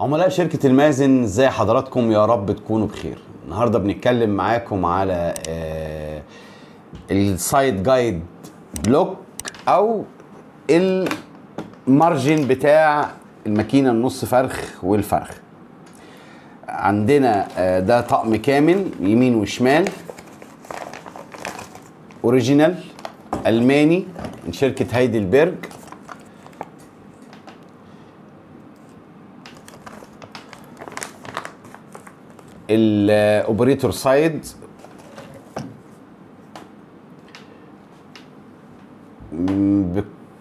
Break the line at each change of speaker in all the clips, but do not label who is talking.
عملاء شركة المازن إزاي حضراتكم يا رب تكونوا بخير؟ النهاردة بنتكلم معاكم على ال side guide block أو ال margin بتاع الماكينة النص فرخ والفرخ. عندنا آه، ده طقم كامل يمين وشمال. original ألماني من شركة هايدلبرج. ال operator side.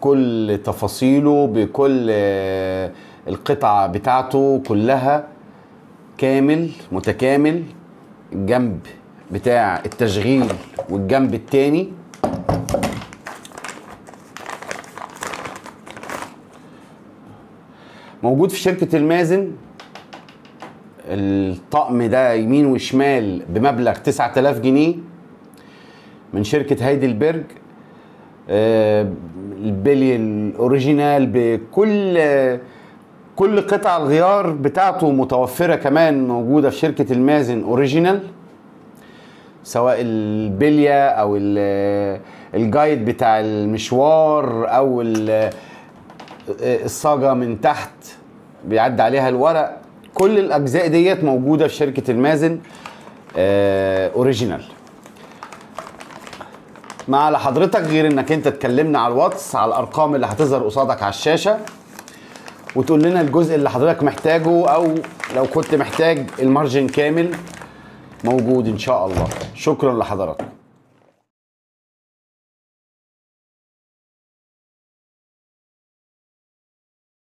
بكل تفاصيله بكل آه، القطع بتاعته كلها كامل متكامل الجنب بتاع التشغيل والجنب التاني. موجود في شركة المازن. الطقم ده يمين وشمال بمبلغ 9000 جنيه من شركة هايدلبرج آه، البلي ال original بكل كل قطع الغيار بتاعته متوفرة كمان موجودة في شركة المازن original سواء البلية أو ال- ال guide بتاع المشوار أو ال- الصاجة من تحت بيعدي عليها الورق. كل الأجزاء ديت موجودة في شركة المازن آه، original ما على حضرتك غير إنك أنت تكلمنا على الواتس على الأرقام اللي هتظهر قصادك على الشاشة وتقول لنا الجزء اللي حضرتك محتاجه أو لو كنت محتاج ال margin كامل موجود إن شاء الله. شكرا لحضراتكم